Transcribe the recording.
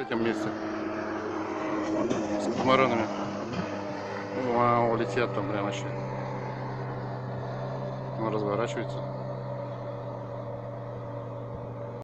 в этом месте. С катамаранами. Вау, летят там прям вообще. Он разворачивается.